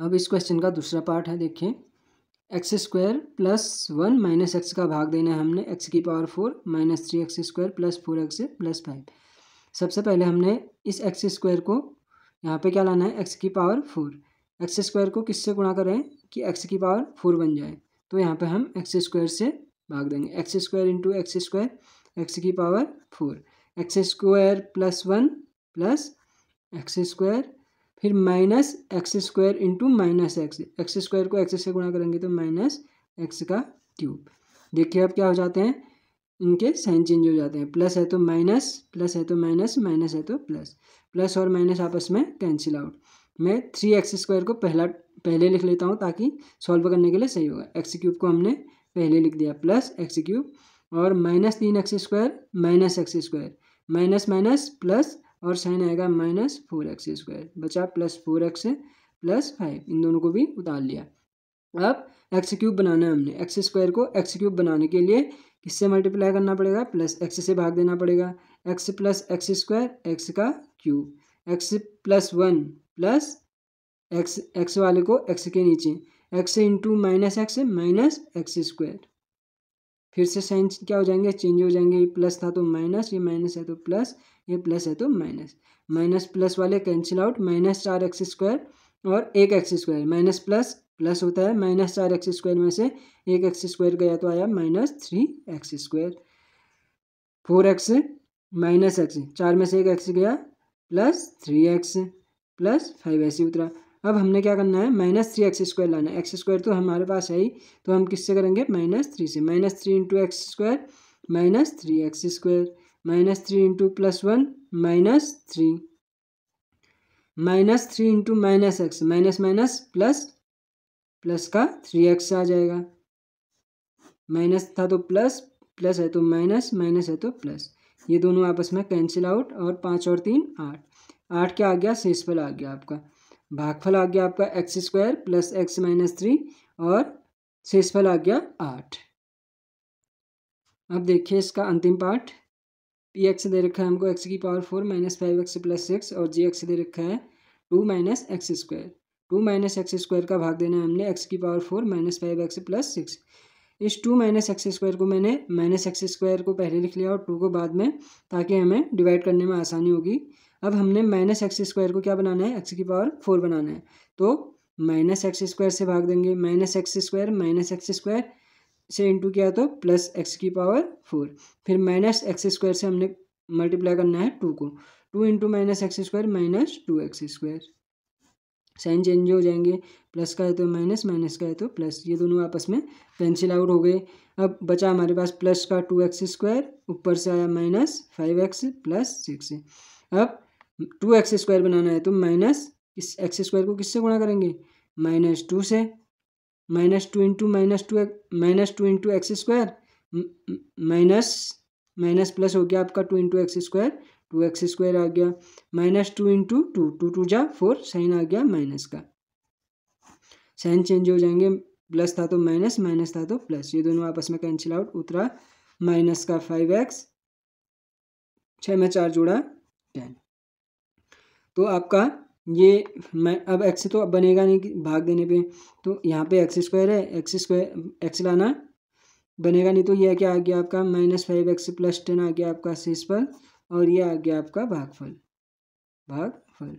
अब इस क्वेश्चन का दूसरा पार्ट है, देखिए। X square plus one minus x का भाग देना है हमने एक्स की power four minus three x square plus four x plus five सबसे पहले हमने इस एक्स स्क्वायर को, यहाँ पे क्या लाना है? एक्स की पावर फोर एक्स स्क्वायर को किससे गुणा करें? कि एक्स की पावर फोर बन जाए। तो यहाँ पे हम एक्स स्क्वायर से भाग देंगे। X square into x square x की power four x square plus one plus x square फिर minus x square into minus x. X square को एक्स से गुणा करेंगे तो माइनस एक्स का क्यूब। देखिए अब क्या हो जाते हैं? इनके साइन चेंज हो जाते हैं। प्लस है तो माइनस, प्लस है तो माइनस माइनस है तो प्लस। प्लस और माइनस आपस में कैंसिल आउट। मैं थ्री एक्स स्क्वायर को पहला, पहले लिख लेता हूँ ताकि सॉल्व करने के लिए सही होगा। एक्स क्यूब को हमने पहले लिख दिया। प्लस एक्स क्यूब और माइनस तीन x square, minus x square. Minus minus, plus और साइन आएगा माइनस फोर एक्स स्क्वायर बचा plus four x plus five इन दोनों को भी उतार लिया। अब एक्स क्यूब बनाना है हमने। एक्स स्क्वायर को एक्स क्यूब बनाने के लिए किससे मल्टीप्लाई करना पड़ेगा? प्लस एक्स से भाग देना पड़ेगा। X plus x square x का cube x plus one plus x x वाले को एक्स के नीचे। X into minus x minus x square फिर से साइन क्या हो जाएँगे? चेंज हो जाएँगे। ये प्लस था तो माइनस ये माइनस है तो प्लस ये प्लस है तो माइनस माइनस प्लस वाले कैंसिल आउट माइनस चार एक्स स्क्वायर और एक x square minus plus plus होता है। माइनस चार एक्स स्क्वायर में से एक एक्स स्क्वायर गया तो आया minus three x square four x minus x चार में से एक एक्स गया plus three x plus five ऐसे उतरा। अब हमने क्या करना है? माइनस थ्री एक्स स्क्वायर लाना है। एक्स स्क्वायर तो हमारे पास है ही। तो हम किससे करेंगे? माइनस थ्री से। Minus three into x square minus three x square minus three into plus one minus three minus three into minus x minus minus plus plus का थ्री एक्स आ जाएगा। माइनस था तो प्लस प्लस है तो minus minus है तो plus ये दोनों आपस में कैंसिल आउट और पाँच और तीन आठ। आठ क्या आ गया? शेषफल आ गया आपका। भागफल आ गया आपका x square plus x minus three और शेषफल आ गया आठ। अब देखिए इसका अंतिम पार्ट पी एक्स दे रखा है हमको एक्स की power four minus five x plus six और जी एक्स दे रखा है two minus x square two minus x square का भाग देना है हमने एक्स की power four minus five x plus six इस टू माइनस एक्स स्क्वायर को मैंने माइनस एक्स स्क्वायर को पहले लिख लिया और टू को बाद में, ताकि हमें डिवाइड करने में आसानी होगी। अब हमने माइनस एक्स स्क्वायर को क्या बनाना है? एक्स की पावर फोर बनाना है। तो माइनस एक्स स्क्वायर से भाग देंगे। Minus x square, minus x square से इंटू किया तो प्लस एक्स की पावर फोर। फिर माइनस एक्स स्क्वायर से हमने मल्टीप्लाई करना है टू को। Two into minus x square, minus two x square. Sign change हो जाएँगे, प्लस का है तो माइनस माइनस का है तो प्लस। ये दोनों आपस में कैंसिल आउट हो गए। अब बचा हमारे पास प्लस का टू एक्स स्क्वायर, ऊपर से आया minus, five x plus six. अब टू एक्स स्क्वायर बनाना है तो माइनस, इस एक्स स्क्वायर को किससे गुणा करेंगे? माइनस टू से। Minus two into minus two minus two into x square minus minus plus हो गया आपका two into x square. Two x square आ गया, minus two into two two two जा फोर, साइन आ गया माइनस का। Sign change हो जाएँगे, प्लस था तो माइनस माइनस था तो प्लस। ये दोनों आपस में कैंसिल आउट उतरा माइनस का फाइव एक्स छः में चार जोड़ा टेन। तो आपका ये मैं, अब एक्स तो अब बनेगा नहीं, भाग देने पे। तो यहाँ पे एक्स स्क्वायर है एक्स स्क्वायर एक्स लाना बनेगा नहीं तो ये क्या आ गया आपका? Minus five x plus ten आ गया आपका शेष पर। और ये आ गया आपका भागफल। भागफल।